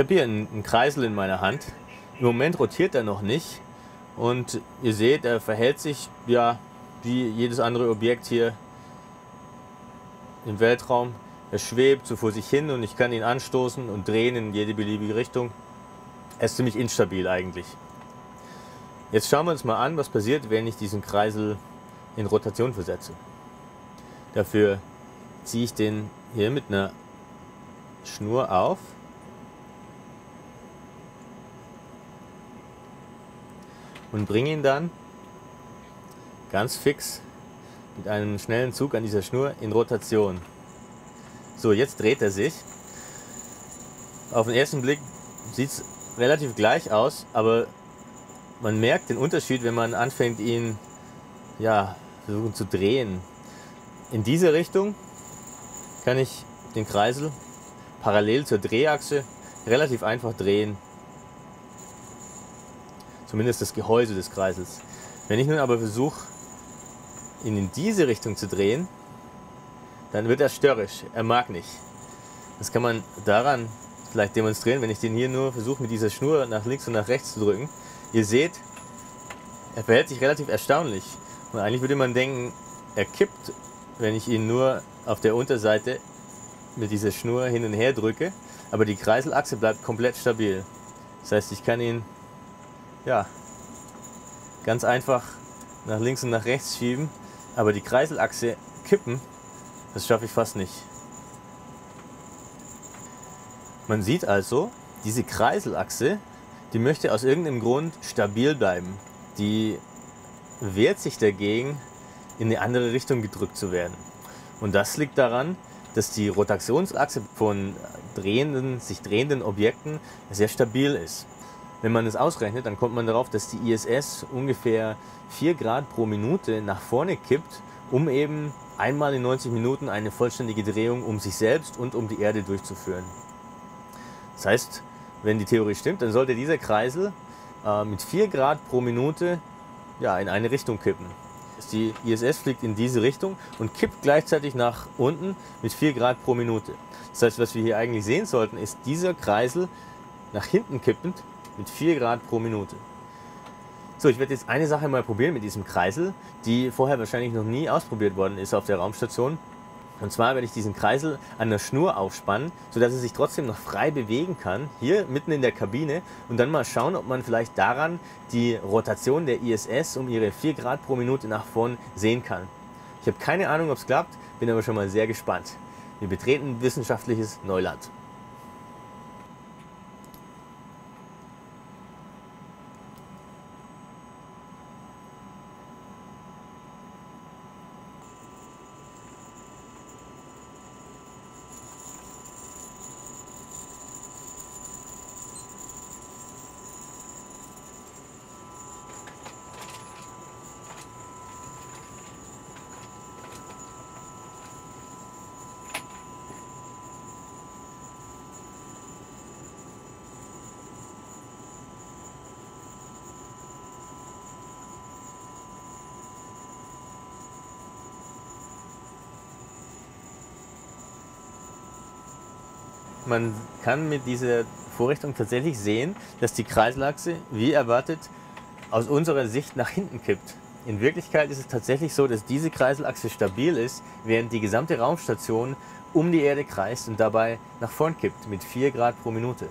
habe hier einen, einen Kreisel in meiner Hand. Im Moment rotiert er noch nicht. Und ihr seht, er verhält sich ja wie jedes andere Objekt hier im Weltraum. Er schwebt so vor sich hin und ich kann ihn anstoßen und drehen in jede beliebige Richtung. Er ist ziemlich instabil eigentlich. Jetzt schauen wir uns mal an, was passiert, wenn ich diesen Kreisel in Rotation versetze. Dafür ziehe ich den hier mit einer Schnur auf. Und bringe ihn dann ganz fix mit einem schnellen Zug an dieser Schnur in Rotation. So, jetzt dreht er sich. Auf den ersten Blick sieht es relativ gleich aus, aber man merkt den Unterschied, wenn man anfängt, ihn ja, versuchen zu drehen. In diese Richtung kann ich den Kreisel parallel zur Drehachse relativ einfach drehen. Zumindest das Gehäuse des Kreisels. Wenn ich nun aber versuche, ihn in diese Richtung zu drehen, dann wird er störrisch. Er mag nicht. Das kann man daran vielleicht demonstrieren, wenn ich den hier nur versuche, mit dieser Schnur nach links und nach rechts zu drücken. Ihr seht, er verhält sich relativ erstaunlich. Und eigentlich würde man denken, er kippt, wenn ich ihn nur auf der Unterseite mit dieser Schnur hin und her drücke. Aber die Kreiselachse bleibt komplett stabil. Das heißt, ich kann ihn ja, ganz einfach nach links und nach rechts schieben. Aber die Kreiselachse kippen das schaffe ich fast nicht. Man sieht also, diese Kreiselachse, die möchte aus irgendeinem Grund stabil bleiben. Die wehrt sich dagegen, in eine andere Richtung gedrückt zu werden. Und das liegt daran, dass die Rotationsachse von drehenden, sich drehenden Objekten sehr stabil ist. Wenn man es ausrechnet, dann kommt man darauf, dass die ISS ungefähr 4 Grad pro Minute nach vorne kippt, um eben einmal in 90 Minuten eine vollständige Drehung um sich selbst und um die Erde durchzuführen. Das heißt, wenn die Theorie stimmt, dann sollte dieser Kreisel äh, mit 4 Grad pro Minute ja, in eine Richtung kippen. Die ISS fliegt in diese Richtung und kippt gleichzeitig nach unten mit 4 Grad pro Minute. Das heißt, was wir hier eigentlich sehen sollten, ist dieser Kreisel nach hinten kippend mit 4 Grad pro Minute. So, ich werde jetzt eine Sache mal probieren mit diesem Kreisel, die vorher wahrscheinlich noch nie ausprobiert worden ist auf der Raumstation. Und zwar werde ich diesen Kreisel an der Schnur aufspannen, sodass er sich trotzdem noch frei bewegen kann, hier mitten in der Kabine und dann mal schauen, ob man vielleicht daran die Rotation der ISS um ihre 4 Grad pro Minute nach vorn sehen kann. Ich habe keine Ahnung, ob es klappt, bin aber schon mal sehr gespannt. Wir betreten wissenschaftliches Neuland. Man kann mit dieser Vorrichtung tatsächlich sehen, dass die Kreiselachse, wie erwartet, aus unserer Sicht nach hinten kippt. In Wirklichkeit ist es tatsächlich so, dass diese Kreiselachse stabil ist, während die gesamte Raumstation um die Erde kreist und dabei nach vorn kippt mit 4 Grad pro Minute.